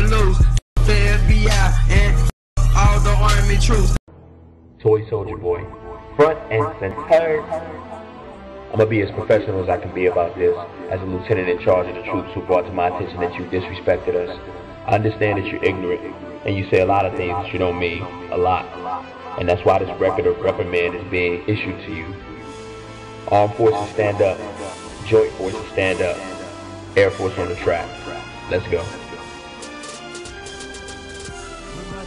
to lose. The FBI and all the army troops. Toy Soldier Boy. Front and center. I'm gonna be as professional as I can be about this, as a lieutenant in charge of the troops who brought to my attention that you disrespected us. I understand that you're ignorant, and you say a lot of things that you don't mean, a lot. And that's why this record of reprimand is being issued to you. Armed forces stand up. Joint forces stand up. Air Force on the track. Let's go.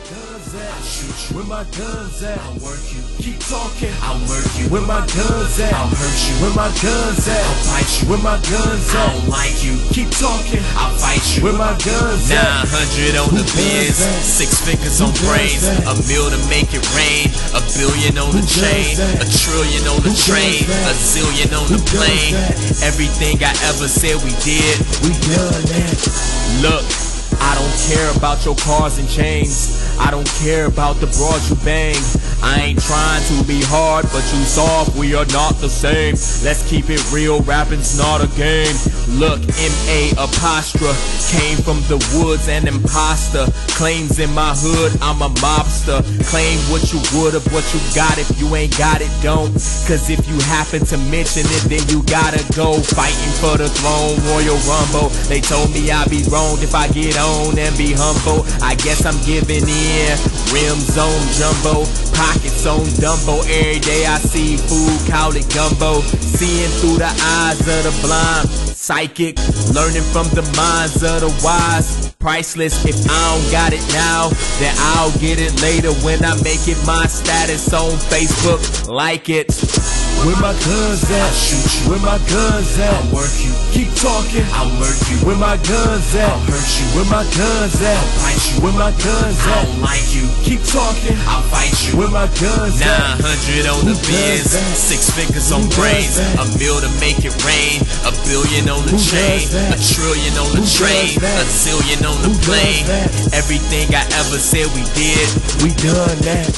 I'll shoot you. Where my guns at? I'll work you. Keep talking. I'll murk you. Where my guns at? I'll hurt you. Where my guns at? I'll fight you. Where my guns at? I don't like you. Keep talking. I'll fight you. Where my guns at? 900 on the biz, six fingers on brains, a mill to make it rain, a billion on the chain, a trillion on the train, a zillion on the plane. Everything I ever said we did, We done that. Look, I don't care about your cars and chains. I don't care about the broads you bang. I ain't trying to be hard, but you soft, we are not the same. Let's keep it real, rapping's not a game. Look, M.A. apostrophe came from the woods and imposter. Claims in my hood, I'm a mobster. Claim what you would of what you got. If you ain't got it, don't. Cause if you happen to mention it, then you gotta go. Fighting for the throne, Royal Rumble. They told me I'd be wrong if I get on and be humble. I guess I'm giving in. Rims on jumbo, pockets on Dumbo. Every day I see food, call it gumbo. Seeing through the eyes of the blind. Psychic, learning from the minds of the wise. Priceless, if I don't got it now, then I'll get it later when I make it my status on Facebook. Like it. Where my guns at? I'll shoot you. Where my guns at? I'll work you. Keep talking. I'll murk you. Where my guns at? I'll hurt you. Where my guns at? I'll fight you. Where my guns at? I don't like you. Talking. I'll fight you. With my guns 900 on the biz, six fingers on brains, a mill to make it rain, a billion on the chain, a trillion on the train, a zillion on the plane. Everything I ever said we did, We done that.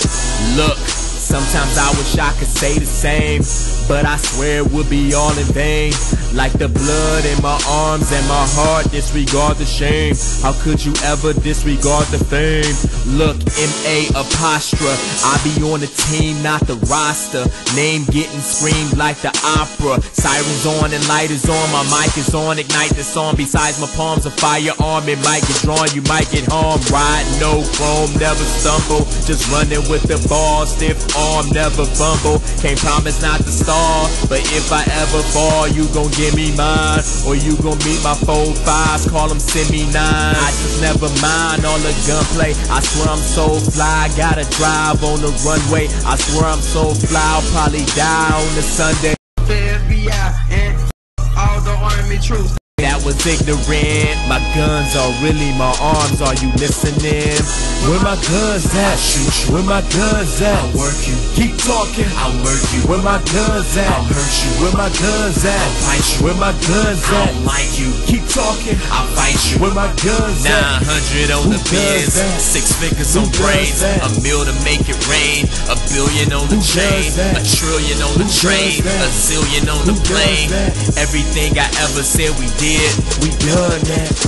Look, sometimes I wish I could say the same, but I swear it would be all in vain. Like the blood in my arms and my heart, disregard the shame. How could you ever disregard the fame? Look, M.A. apostrophe. I be on the team, not the roster. Name getting screamed like the opera. Sirens on and lighters on, my mic is on, ignite the song. Besides my palms, a firearm, it might get drawn, you might get harmed. Ride no chrome, never stumble. Just running with the ball, stiff arm, never fumble. Can't promise not to stall, but if I ever fall, you gon' give me mine. Or you gon' meet my four fives, call them semi nines. I just never mind all the gunplay. I swear I'm so fly, gotta drive on the runway. I swear I'm so fly, I'll probably die on the Sunday. The FBI and all the army troops. Was ignorant. My guns are really my arms. Are you listening? Where my guns at? Shoot you. Where my guns at? I'll work you. Keep talking. I'll murk you. Where my guns at? I'll hurt you. Where my guns at? I'll fight you. Where my guns at? I don't like you. Keep talking. I'll fight you. Where my guns at? 900 on the Who biz, does six figures Who on brains, a mill to make it rain, a billion on the Who chain, a trillion on the train, a zillion on the Who plane. Everything I ever said we did, We done that.